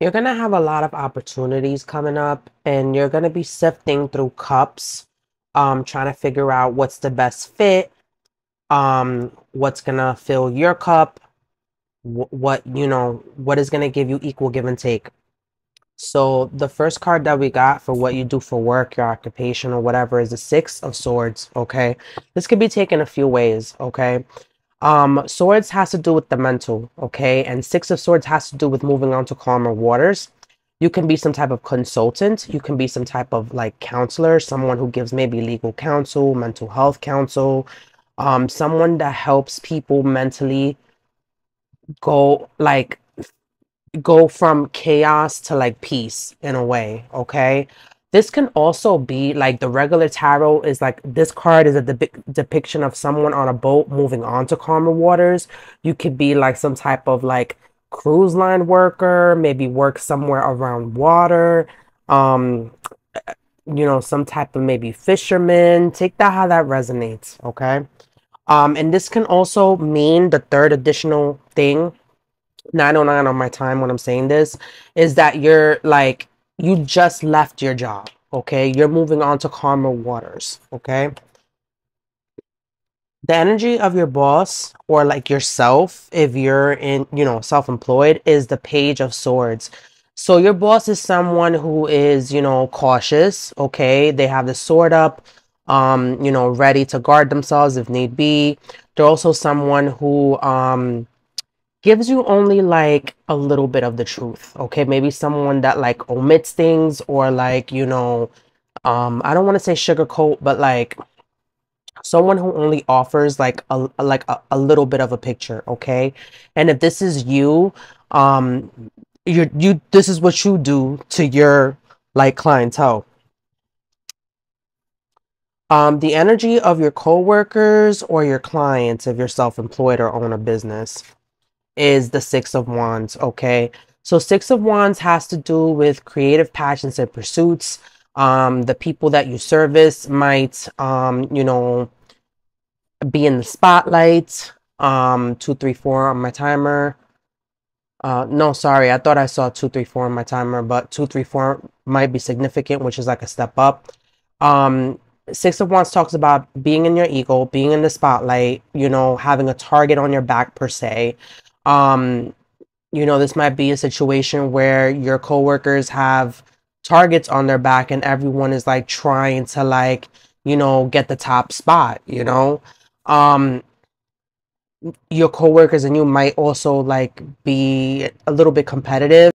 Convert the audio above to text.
You're gonna have a lot of opportunities coming up, and you're gonna be sifting through cups, um, trying to figure out what's the best fit, um, what's gonna fill your cup, wh- what, you know, what is gonna give you equal give and take. So the first card that we got for what you do for work, your occupation, or whatever is the Six of Swords. Okay, this could be taken a few ways. Okay, um, Swords has to do with the mental. Okay, and Six of Swords has to do with moving on to calmer waters. You can be some type of consultant. You can be some type of like counselor, someone who gives maybe legal counsel, mental health counsel, um, someone that helps people mentally go like go from chaos to like peace in a way, okay? This can also be like the regular tarot is like this card is a de depiction of someone on a boat moving on to calmer waters. You could be like some type of like cruise line worker, maybe work somewhere around water. Um, you know, some type of maybe fisherman. Take that how that resonates, okay? Um, and this can also mean the third additional thing 909 on my time when I'm saying this is that you're like you just left your job, okay? You're moving on to calmer waters, okay? The energy of your boss or like yourself if you're in, you know, self-employed is the page of swords. So your boss is someone who is, you know, cautious, okay? They have the sword up, um, you know, ready to guard themselves if need be. They're also someone who um gives you only like a little bit of the truth. Okay, maybe someone that like omits things or like, you know, um, I don't want to say sugarcoat, but like someone who only offers like a like a, a little bit of a picture, okay? And if this is you, um you you this is what you do to your like clientele. Um, the energy of your coworkers or your clients if you're self-employed or own a business is the Six of Wands, okay? So Six of Wands has to do with creative passions and pursuits. Um, the people that you service might, um, you know, be in the spotlight. Um, two, three, four on my timer. Uh, no, sorry, I thought I saw two, three, four on my timer, but two, three, four might be significant, which is like a step up. Um, Six of Wands talks about being in your ego, being in the spotlight, you know, having a target on your back per se. Um, you know, this might be a situation where your coworkers have targets on their back and everyone is like trying to like, you know, get the top spot, you know? Um, your coworkers and you might also like be a little bit competitive